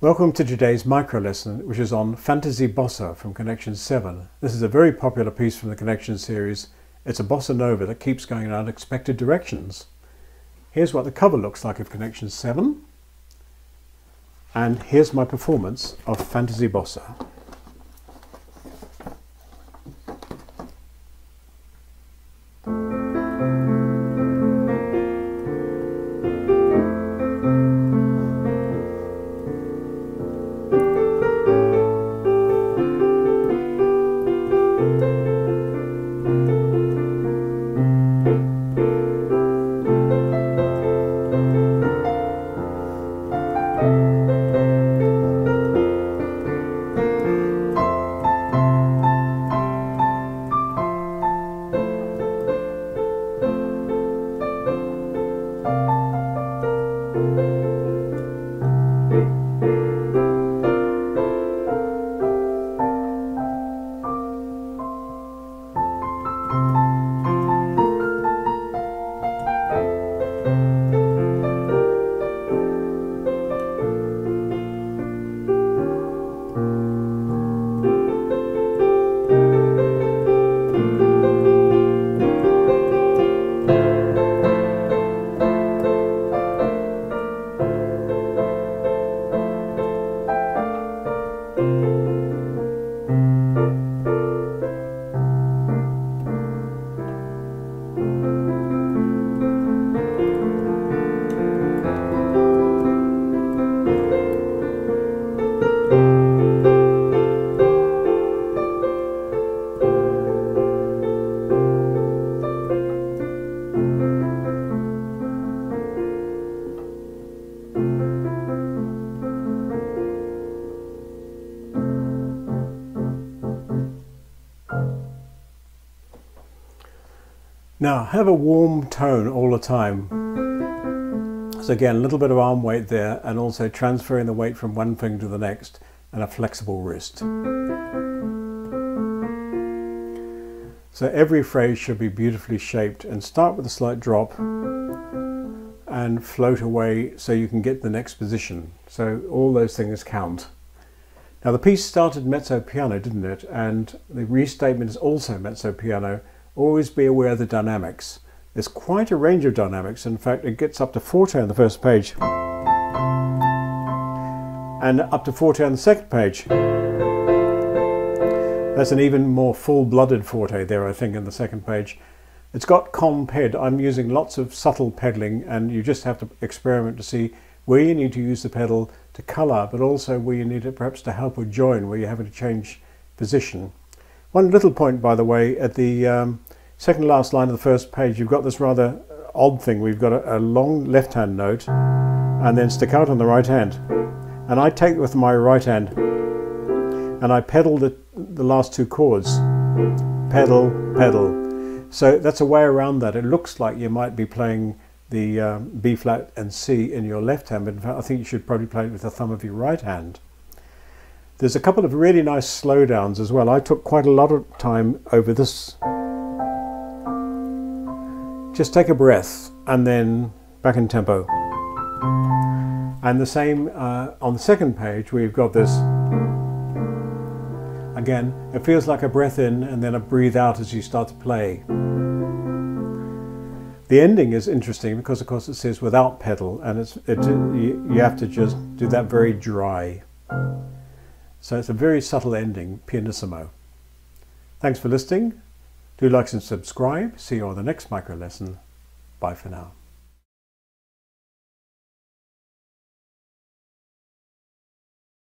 Welcome to today's micro lesson, which is on Fantasy Bossa from Connection 7. This is a very popular piece from the Connection series. It's a bossa nova that keeps going in unexpected directions. Here's what the cover looks like of Connection 7. And here's my performance of Fantasy Bossa. Now have a warm tone all the time. So again, a little bit of arm weight there and also transferring the weight from one finger to the next and a flexible wrist. So every phrase should be beautifully shaped and start with a slight drop and float away so you can get the next position. So all those things count. Now the piece started mezzo piano, didn't it? And the restatement is also mezzo piano always be aware of the dynamics. There's quite a range of dynamics. In fact, it gets up to forte on the first page and up to forte on the second page. That's an even more full-blooded forte there, I think, in the second page. It's got con ped. I'm using lots of subtle pedaling and you just have to experiment to see where you need to use the pedal to colour, but also where you need it perhaps to help a join, where you're having to change position. One little point, by the way, at the um, second last line of the first page, you've got this rather odd thing. We've got a, a long left-hand note and then staccato on the right hand. And I take it with my right hand and I pedal the, the last two chords. Pedal, pedal. So that's a way around that. It looks like you might be playing the um, B flat and C in your left hand, but in fact I think you should probably play it with the thumb of your right hand. There's a couple of really nice slowdowns as well. I took quite a lot of time over this. Just take a breath and then back in tempo. And the same uh, on the second page, we've got this. Again, it feels like a breath in and then a breathe out as you start to play. The ending is interesting because, of course, it says without pedal, and it's it, you, you have to just do that very dry. So it's a very subtle ending, pianissimo. Thanks for listening. Do like and subscribe. See you on the next micro lesson. Bye for now.